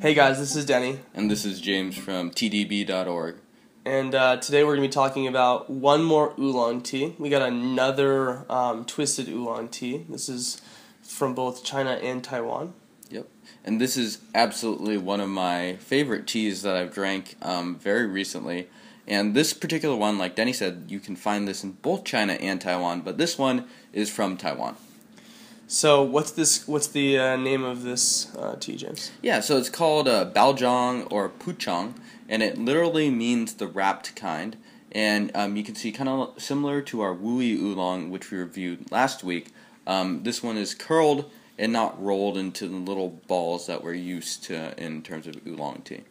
Hey guys, this is Denny, And this is James from teadb.org. and uh, today we're going to be talking about one more oolong tea. We got another um, twisted oolong tea. This is from both China and Taiwan. Yep. And this is absolutely one of my favorite teas that I've drank um, very recently. And this particular one, like Denny said, you can find this in both China and Taiwan, but this one is from Taiwan. So, what's this? What's the uh, name of this uh, tea, James? Yeah, so it's called uh, Baozhong or Pouchong, and it literally means the wrapped kind. And um, you can see kind of similar to our Wuyi Oolong, which we reviewed last week. Um, this one is curled and not rolled into the little balls that we're used to in terms of oolong tea.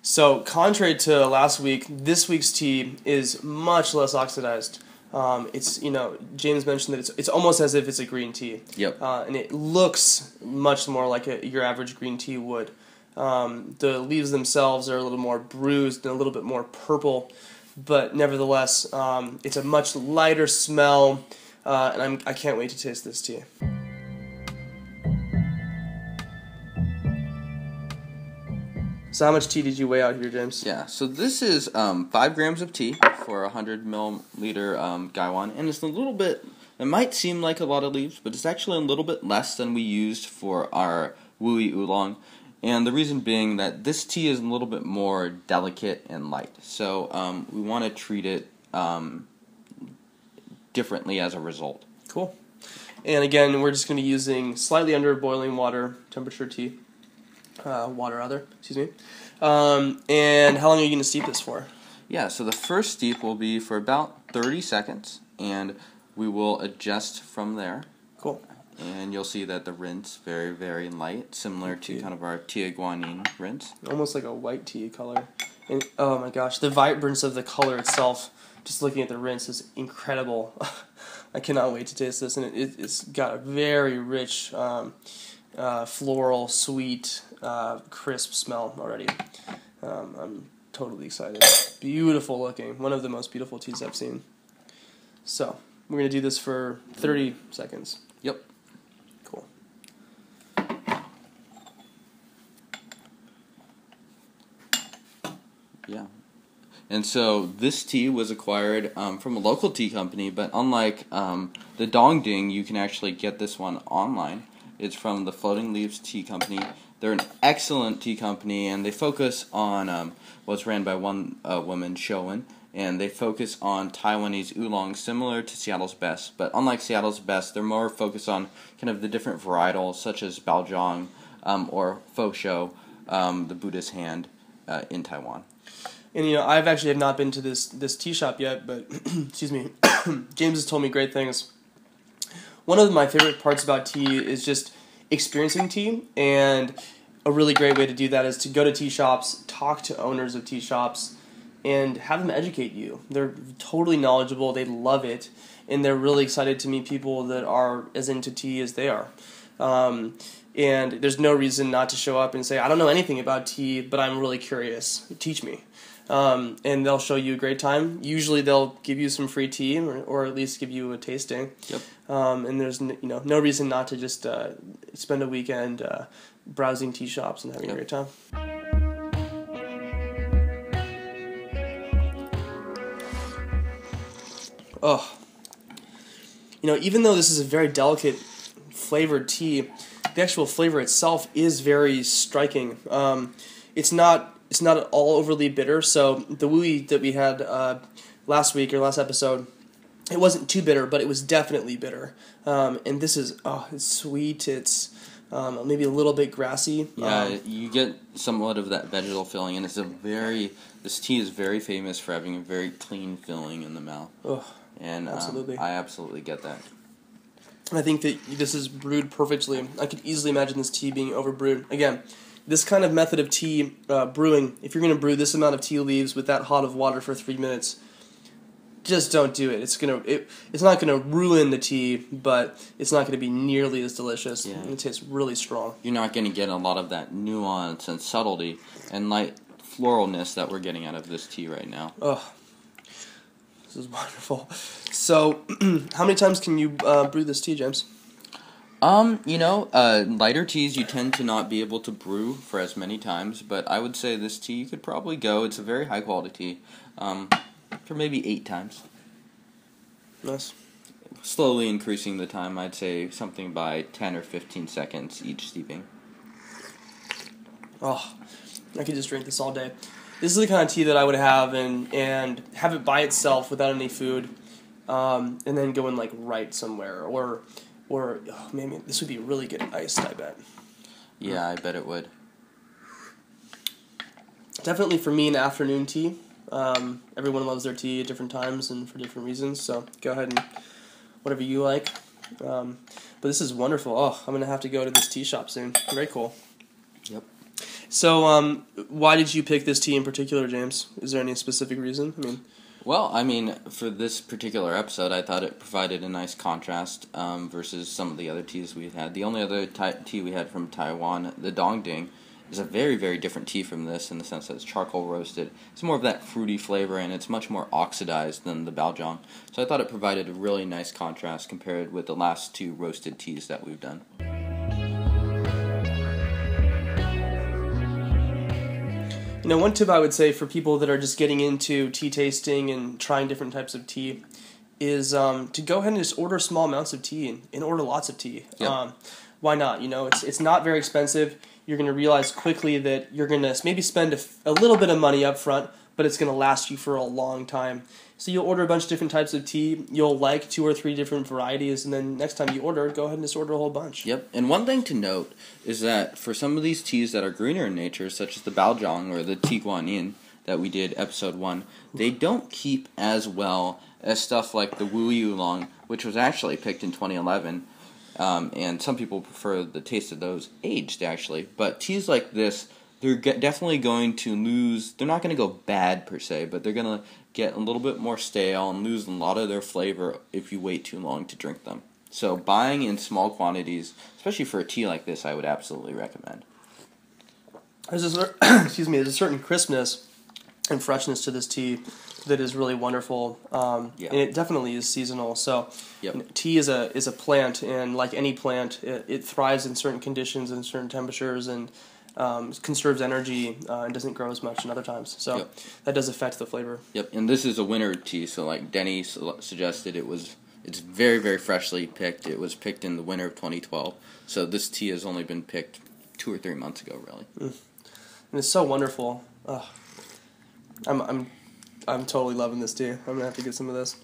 So, contrary to last week, this week's tea is much less oxidized. Um, it's you know James mentioned that it's it's almost as if it's a green tea. Yep. Uh, and it looks much more like a, your average green tea would. Um, the leaves themselves are a little more bruised and a little bit more purple, but nevertheless, um, it's a much lighter smell, uh, and I'm, I can't wait to taste this tea. So, how much tea did you weigh out here, James? Yeah, so this is um, five grams of tea for a 100 milliliter um, gaiwan, and it's a little bit, it might seem like a lot of leaves, but it's actually a little bit less than we used for our Wuyi Oolong. And the reason being that this tea is a little bit more delicate and light. So um, we want to treat it um, differently as a result. Cool. And again, we're just going to be using slightly under boiling water temperature tea. Uh, water, other, Excuse me. Um, and how long are you going to steep this for? Yeah, so the first steep will be for about 30 seconds, and we will adjust from there. Cool. And you'll see that the rinse very, very light, similar to kind of our Tie Guanyin rinse. Almost like a white tea color. And oh my gosh, the vibrance of the color itself, just looking at the rinse, is incredible. I cannot wait to taste this, and it, it, it's got a very rich, um, uh, floral, sweet, uh, crisp smell already. Um, I'm totally excited. Beautiful looking. One of the most beautiful teas I've seen. So, we're going to do this for 30 seconds. Yep. Cool. Yeah. And so this tea was acquired um, from a local tea company, but unlike um, the Dongding, you can actually get this one online. It's from the Floating Leaves Tea Company. They're an excellent tea company, and they focus on um, what's ran by one uh, woman, Shiuwen, and they focus on Taiwanese oolong, similar to Seattle's Best. But unlike Seattle's Best, they're more focused on kind of the different varietals, such as Baozhong um, or Fo Shou, um, the Buddhist hand, uh, in Taiwan. And you know, I've actually have not been to this this tea shop yet, but excuse me, James has told me great things. One of my favorite parts about tea is just experiencing tea, and a really great way to do that is to go to tea shops, talk to owners of tea shops, and have them educate you. They're totally knowledgeable. They love it, and they're really excited to meet people that are as into tea as they are. Um, and there's no reason not to show up and say, I don't know anything about tea, but I'm really curious. Teach me. Um, and they'll show you a great time. Usually, they'll give you some free tea, or, or at least give you a tasting. Yep. Um, and there's n- you know no reason not to just uh, spend a weekend uh, browsing tea shops and having Yep. a great time. Oh, you know, even though this is a very delicate flavored tea, the actual flavor itself is very striking. Um, it's not it's not at all overly bitter. So the Wuyi that we had uh, last week or last episode, it wasn't too bitter, but it was definitely bitter. Um, and this is oh, it's sweet. It's um, maybe a little bit grassy. Yeah, Um, you get somewhat of that vegetal filling, and it's a very. This tea is very famous for having a very clean filling in the mouth, ugh. and um, Absolutely. I absolutely get that. I think that this is brewed perfectly. I could easily imagine this tea being overbrewed. Again, this kind of method of tea uh, brewing, if you're going to brew this amount of tea leaves with that hot of water for three minutes, just don't do it. It's gonna it, it's not gonna ruin the tea, but it's not gonna be nearly as delicious. Yeah. It tastes really strong. You're not going to get a lot of that nuance and subtlety and light floralness that we're getting out of this tea right now. Ugh. This is wonderful. So, how many times can you uh, brew this tea, James? Um, you know, uh, lighter teas you tend to not be able to brew for as many times, but I would say this tea you could probably go. It's a very high quality tea, um, for maybe eight times. Nice. Slowly increasing the time, I'd say something by ten or fifteen seconds each steeping. Oh, I could just drink this all day. This is the kind of tea that I would have and and have it by itself without any food, um, and then go and like write somewhere or or oh, maybe this would be really good iced. I bet. Yeah, I bet it would. Definitely for me, an afternoon tea. Um, everyone loves their tea at different times and for different reasons. So go ahead and whatever you like. Um, but this is wonderful. Oh, I'm gonna have to go to this tea shop soon. Very cool. Yep. So, um, why did you pick this tea in particular, James? Is there any specific reason? I mean, Well, I mean, for this particular episode, I thought it provided a nice contrast um, versus some of the other teas we had. The only other tea we had from Taiwan, the Dongding, is a very, very different tea from this in the sense that it's charcoal roasted. It's more of that fruity flavor and it's much more oxidized than the Baozhong. So I thought it provided a really nice contrast compared with the last two roasted teas that we've done. You know, one tip I would say for people that are just getting into tea tasting and trying different types of tea is um, to go ahead and just order small amounts of tea and, and order lots of tea. Yep. Um, why not? You know, it's it's not very expensive. You're going to realize quickly that you're going to maybe spend a, f- a little bit of money up front, but it's going to last you for a long time. So you'll order a bunch of different types of tea. You'll like two or three different varieties, and then next time you order, go ahead and just order a whole bunch. Yep, and one thing to note is that for some of these teas that are greener in nature, such as the Baozhong or the Tie Guan Yin that we did episode one, they don't keep as well as stuff like the Wuyi Oolong, which was actually picked in 2011. Um, and some people prefer the taste of those aged actually, but teas like this, they're definitely going to lose. They're not going to go bad per se, but they're going to get a little bit more stale and lose a lot of their flavor if you wait too long to drink them. So buying in small quantities, especially for a tea like this, I would absolutely recommend. There's a excuse me. There's a certain crispness and freshness to this tea that is really wonderful, um, Yeah. and it definitely is seasonal. So, Yep. you know, tea is a is a plant, and like any plant, it, it thrives in certain conditions and certain temperatures, and um, conserves energy uh, and doesn't grow as much in other times. So Yep. that does affect the flavor. Yep, and this is a winter tea, so like Denny su- suggested, it was it's very very freshly picked. It was picked in the winter of 2012, so this tea has only been picked two or three months ago, really. And it's so wonderful. Ugh. I'm I'm I'm totally loving this tea. I'm gonna have to get some of this.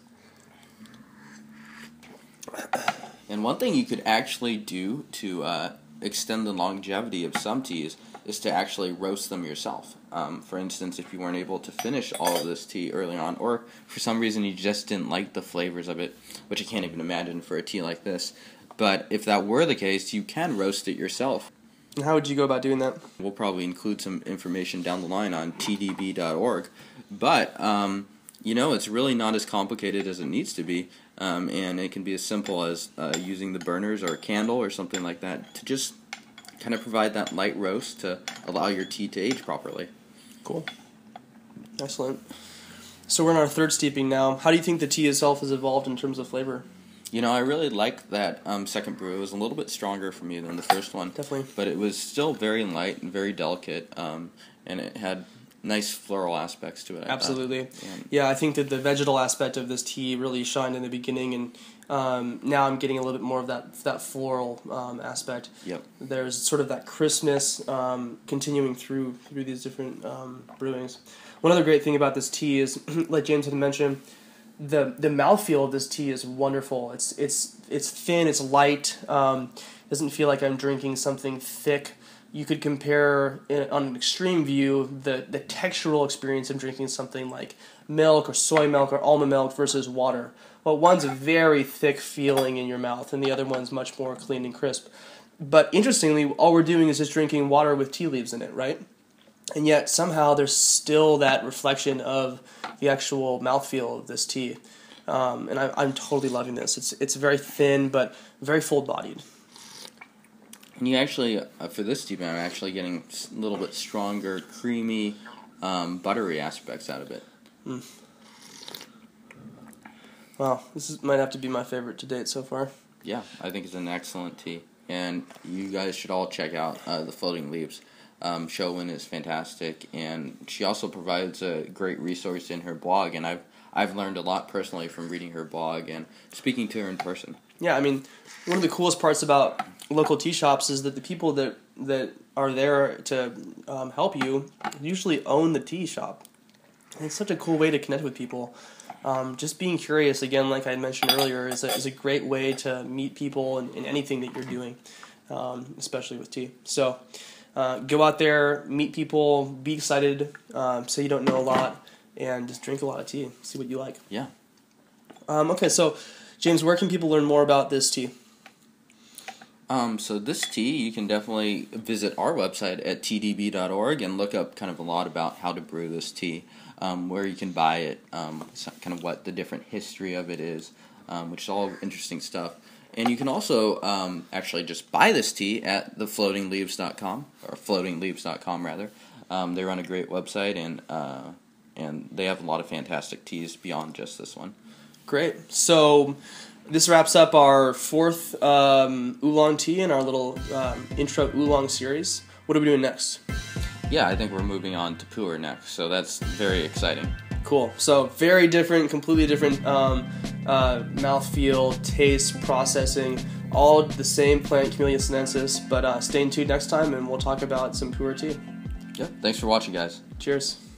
And one thing you could actually do to uh, extend the longevity of some teas is to actually roast them yourself. Um, for instance, if you weren't able to finish all of this tea early on, or for some reason you just didn't like the flavors of it, which I can't even imagine for a tea like this. But if that were the case, you can roast it yourself. And how would you go about doing that? We'll probably include some information down the line on teadb.org. But, um, you know, it's really not as complicated as it needs to be. Um, and it can be as simple as uh, using the burners or a candle or something like that to just kind of provide that light roast to allow your tea to age properly. Cool. Excellent. So we're in our third steeping now. How do you think the tea itself has evolved in terms of flavor? You know, I really liked that um, second brew. It was a little bit stronger for me than the first one. Definitely. But it was still very light and very delicate. Um, and it had nice floral aspects to it. Absolutely. And- Yeah, I think that the vegetal aspect of this tea really shined in the beginning, and um, now I'm getting a little bit more of that that floral um, aspect. Yep. There's sort of that crispness um, continuing through through these different um, brewings. One other great thing about this tea is, like James had mentioned, the the mouthfeel of this tea is wonderful. It's it's it's thin. It's light. Um, doesn't feel like I'm drinking something thick. You could compare in, on an extreme view the the textural experience of drinking something like milk or soy milk or almond milk versus water. Well, one's a very thick feeling in your mouth, and the other one's much more clean and crisp. But interestingly, all we're doing is just drinking water with tea leaves in it, right? and yet somehow there's still that reflection of the actual mouthfeel of this tea. Um, and I, I'm totally loving this. It's it's very thin but very full bodied. And you actually, uh, for this tea, I'm actually getting a little bit stronger, creamy, um, buttery aspects out of it. Wow, this is, might have to be my favorite to date so far. Yeah, I think it's an excellent tea, and you guys should all check out uh, the Floating Leaves. Um, Shiuwen is fantastic, and she also provides a great resource in her blog. And I've I've learned a lot personally from reading her blog and speaking to her in person. Yeah, I mean, one of the coolest parts about local tea shops is that the people that that are there to um, help you usually own the tea shop. And it's such a cool way to connect with people. Um, just being curious, again, like I mentioned earlier, is a, is a great way to meet people in, in anything that you're doing, um, especially with tea. So uh, go out there, meet people, be excited, um, say you don't know a lot, and just drink a lot of tea. See what you like. Yeah. Um, okay, so James, where can people learn more about this tea? Um, so this tea, you can definitely visit our website at teadb.org and look up kind of a lot about how to brew this tea, um, where you can buy it, um, kind of what the different history of it is, um, which is all interesting stuff. And you can also um, actually just buy this tea at thefloatingleaves.com or floatingleaves.com rather. Um, they run a great website and uh, and they have a lot of fantastic teas beyond just this one. Great. So this wraps up our fourth um, oolong tea in our little um, intro oolong series. What are we doing next? Yeah, I think we're moving on to pu'er next, so that's very exciting. Cool. So very different, completely different um, uh, mouthfeel, taste, processing, all the same plant Camellia sinensis. But uh, stay tuned next time, and we'll talk about some pu'er tea. Yep. Thanks for watching, guys. Cheers.